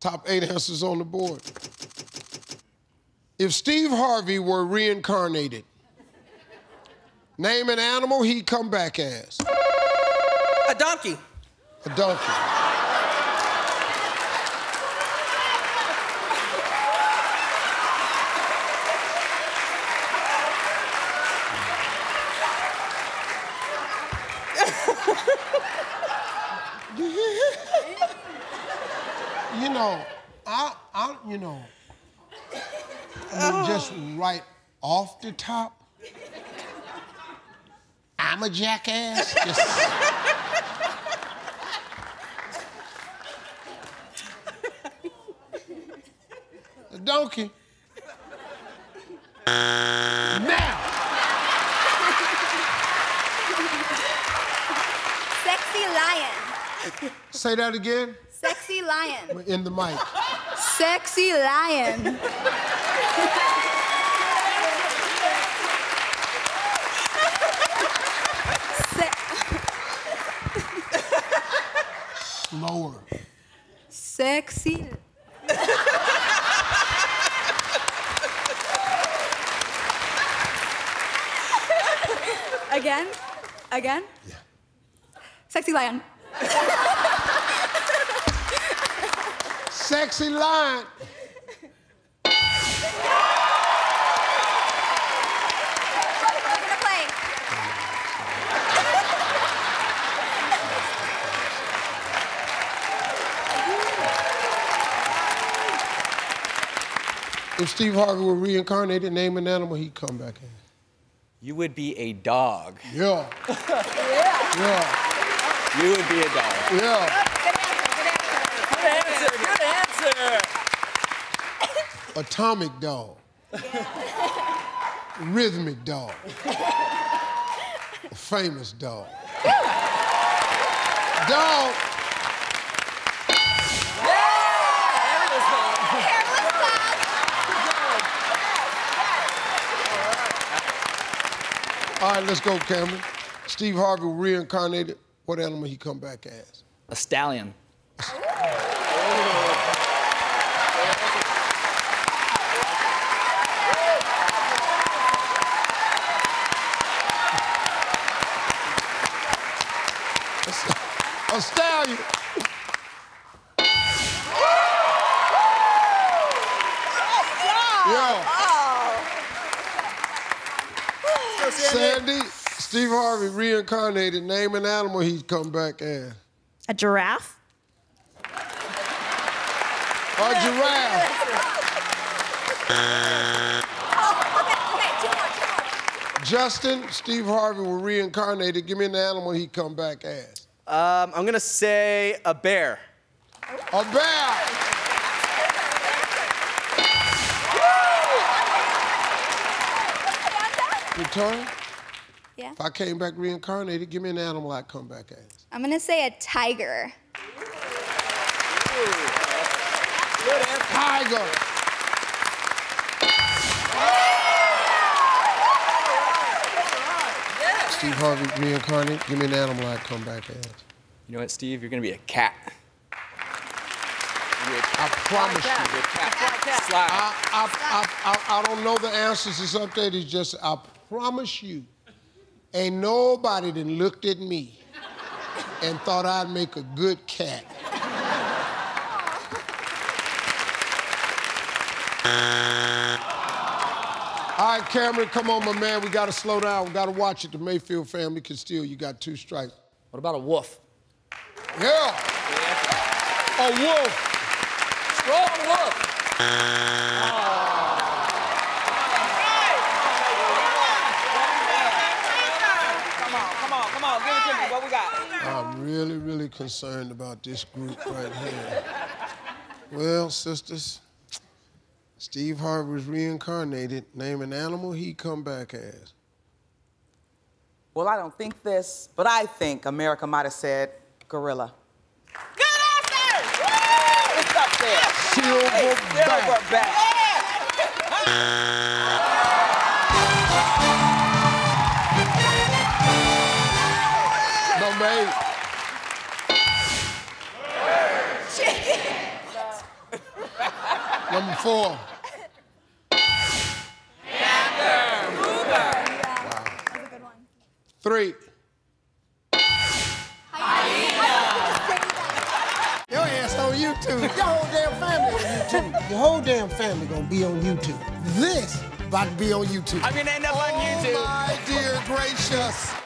Top eight answers on the board. If Steve Harvey were reincarnated, name an animal he'd come back as. A donkey. A donkey. Know, I, I, you know, I mean, just right off the top, I'm a jackass. Just, a donkey. Now, Sexy lion. say that again Sexy lion. in the mic. Sexy lion. Se- Lower. sexy. Again? Again? Yeah. Sexy lion. Sexy line. We're gonna play. If Steve Harvey were reincarnated, name an animal he'd come back in. You would be a dog. Yeah. Yeah. You would be a dog. Yeah. Good answer. Good answer. Atomic dog. Rhythmic dog. Famous dog. Dog. All right, let's go, Cameron. Steve Harvey reincarnated. What animal he come back as? A stallion. A stallion. Yeah. Sandy, Steve Harvey reincarnated. Name an animal he'd come back as. A giraffe? A giraffe. Justin, Steve Harvey were reincarnated. Give me an animal he'd come back as. Um, I'm gonna say a bear. A bear. Victoria, Yeah. if I came back reincarnated, give me an animal I'd come back as. I'm gonna say a tiger. Tiger. Steve Harvey reincarnated. Give me an animal I'd come back as. You know what, Steve? You're gonna be a cat. I promise you. A cat. Slide. I, I, I, I, I don't know the answers. It's up there. It's just, I promise you, ain't nobody that looked at me and thought I'd make a good cat. Right, Cameron, come on, my man. We got to slow down. We got to watch it. The Mayfield family can steal. You got two strikes. What about a wolf? Yeah. A wolf. Strong wolf. Come on, come on, come on. Give me. What we got? I'm really, really concerned about this group right here. Well, sisters, Steve Harvey was reincarnated. Name an animal he come back as. Well, I don't think this, but I think America might have said gorilla. Good answer! Woo! It's up there. Hey, Silverback. Silverback. Number eight. Number four. That's a good one. Three. Your ass on YouTube. Your whole damn family on YouTube. Your whole damn family gonna be on YouTube. This about to be on YouTube. I'm gonna end up on Oh YouTube. my dear gracious.